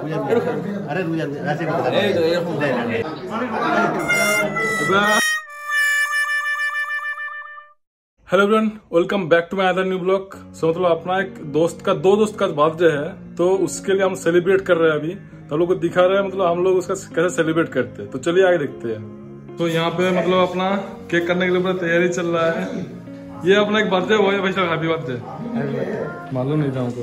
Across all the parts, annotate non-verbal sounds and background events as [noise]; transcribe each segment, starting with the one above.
अरे रुक जा hello everyone, welcome back to my other new blog so मतलब अपना एक दोस्त का, दो दोस्त का बर्थडे है तो उसके लिए हम सेलिब्रेट कर रहे हैं अभी। तो हम लोग को दिखा रहे हैं मतलब हम लोग उसका कैसे सेलिब्रेट करते हैं। तो चलिए आगे देखते हैं। तो यहाँ पे मतलब अपना केक करने के लिए पूरा तैयारी चल रहा है। ये अपना एक बर्थडे हुआ है भाई साहब हैप्पी बर्थडे मालूम नहीं था हमको।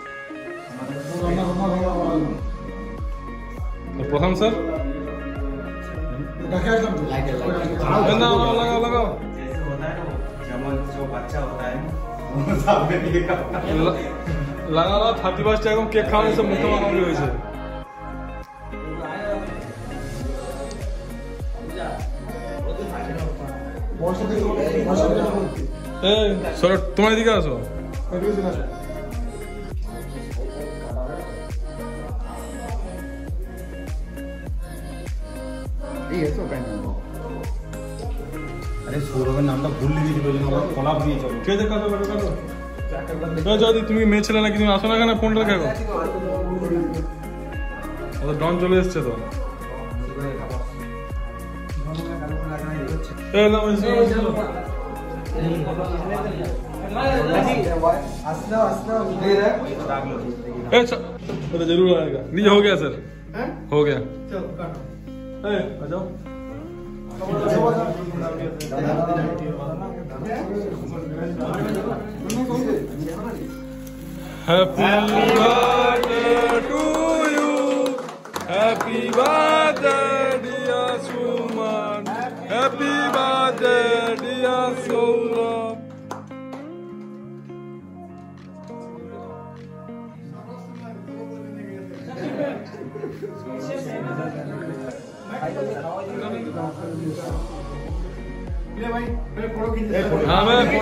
প্রধান স্যার? লাগাও লাগাও লাগাও লাগা লাগা থার্টি এখন কেক খাওয়া হয়েছে মুখ্যমন্ত্রী হয়েছে। তোমার এদিকে আসো। তোমার দিকে আসো আরে সৌরভের নামটা ভুল লিখে দিল জন্য আমার কলাপ দিয়ে চলো কে দেখা তো বেটা কাটো না যদি তুমি মেয়ে ছেলে নাকি তুমি আসো না কেন ফোনটা দেখো ও তো ডন চলে এসছে তো এই নাও এসো, এসো। ए, च- वो तो जरूर आएगा नहीं हो गया सर हो गया ए, आ जाओ Happy birthday to you. Happy birthday, dear Suman. Happy birthday, dear Saurabh. हाँ मैं [laughs] भाई हाँ मैं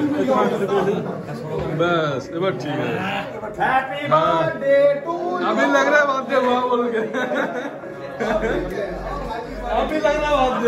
बस एबार ठीक है। हाँ। अभी लग रहा है वाद्य वहाँ बोल के। अभी लग रहा है वाद्य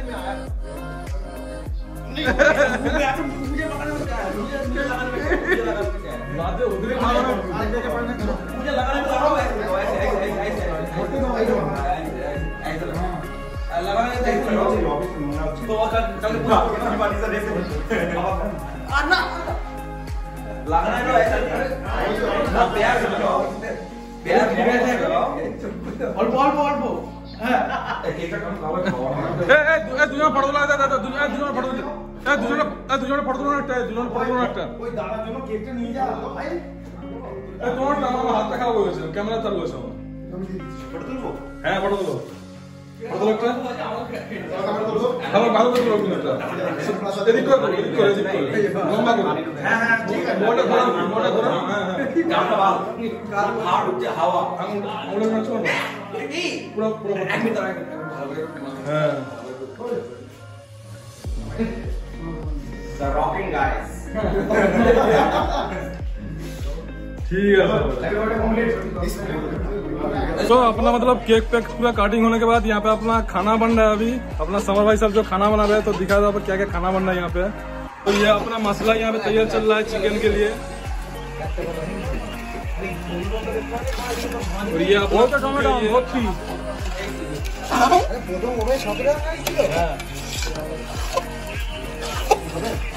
नहीं मुझे पकड़ना क्या है मुझे लगाना मुझे लगाना बात है उधर आगे के पढ़ने मुझे लगाना क्या है ऐसे ऐसे ऐसे ऐसे तो वही होगा ऐसे लगाना क्या है तो कल कल पूरा पानी से रेस आना लगाना तो ऐसे ना प्यार करो प्यार करो और बॉल बॉल बॉल ए दुनिया पडोला दुनिया दुनिया पडोला এ দুজনে এ দুজনে ফটো তোলা একটা দুজনে ফটো তোলা একটা। ওই দাদার জন্য কেকটা নিয়ে যা ভাই এ তোমার আমার হাতটা খারাপ হয়ে গেছে ক্যামেরা চালু হয়েছে আমার। ফটো তুলবো হ্যাঁ ফটো তোলো। ফটো তোলো একটা? আমার ভালো করে তোলো একটা। এদিক করে এদিক করে এদিক করে। লম্বা করে। হ্যাঁ হ্যাঁ ঠিক আছে। মোটা ঘোরা মোটা ঘোরা হ্যাঁ হ্যাঁ। বাল হাওয়া উঠছে হাওয়া। আঙুল আঙুলের মাছ না পুরো পুরো এক মিনিট দাঁড়া, এক মিনিট, ভালো করে। হ্যাঁ। ठीक है। तो अपना मतलब केक पैक पूरा काटिंग होने के बाद यहाँ पे अपना खाना बन रहा है अभी। अपना समर भाई साहब जो खाना बना रहे हैं तो दिखा दो क्या क्या खाना बन रहा है यहाँ पे। तो ये अपना मसाला यहाँ पे तैयार चल रहा है चिकन के लिए। और ये बहुत थी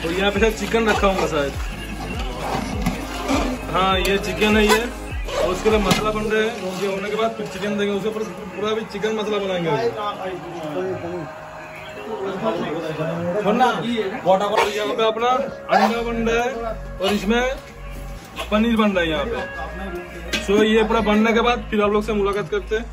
और यहाँ पे शायद चिकन रखा होगा शायद। हाँ ये चिकन है ये। और उसके लिए मसाला बन रहा है। ये होने के बाद फिर चिकन देंगे। उसके ऊपर पूरा भी चिकन मसाला बनाएँगे यहाँ पे अपना अंडा बन रहा है और इसमें पनीर बन रहा है यहाँ पे। सो ये पूरा बनने के बाद फिर आप लोग से मुलाकात करते हैं।